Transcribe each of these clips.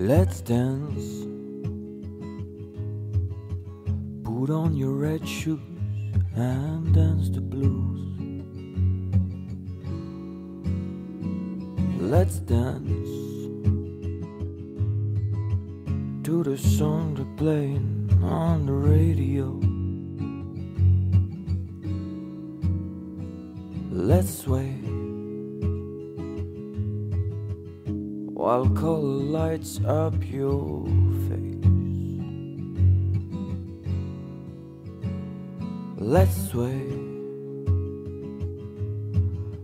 Let's dance. Put on your red shoes and dance the blues. Let's dance to the song they're playing on the radio. Let's sway while color lights up your face. Let's sway,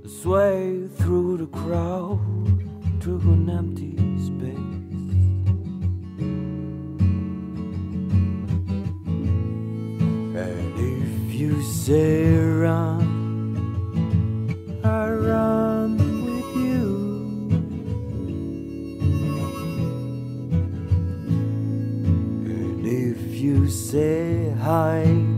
sway through the crowd to an empty space. And if you say run, you say hide,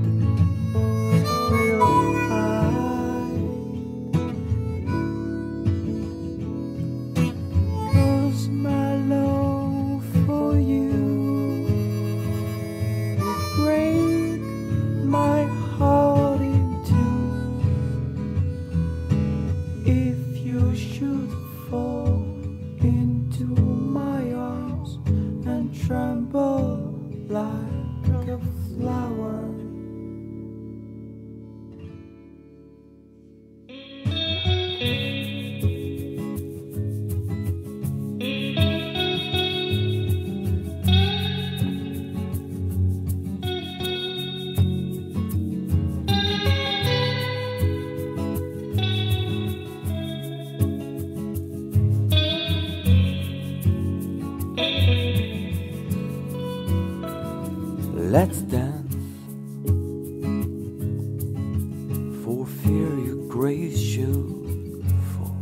Let's dance for fear your grace should fall.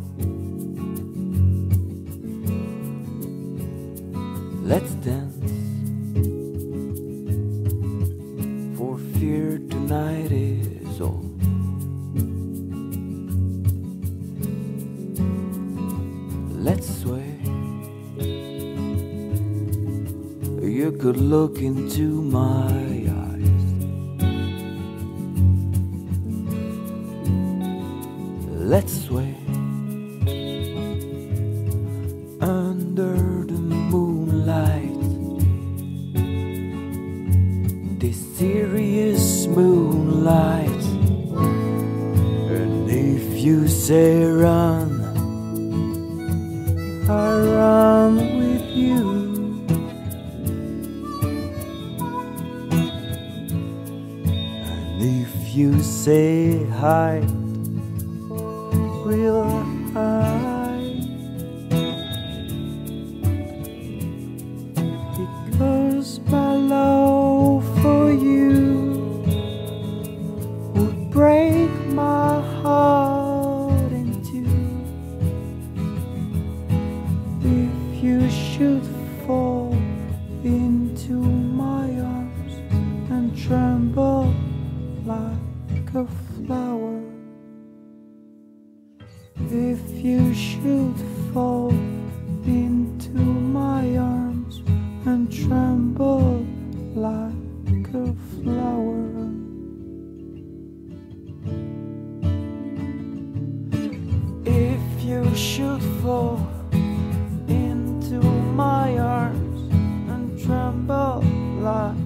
Let's dance for fear tonight is all. Let's sway. Could look into my eyes. Let's sway under the moonlight. This serious moonlight. And if you say run, I run if you say hi, we'll hide. Because my love for you would break my heart a flower if you should fall into my arms and tremble like a flower. If you should fall into my arms and tremble like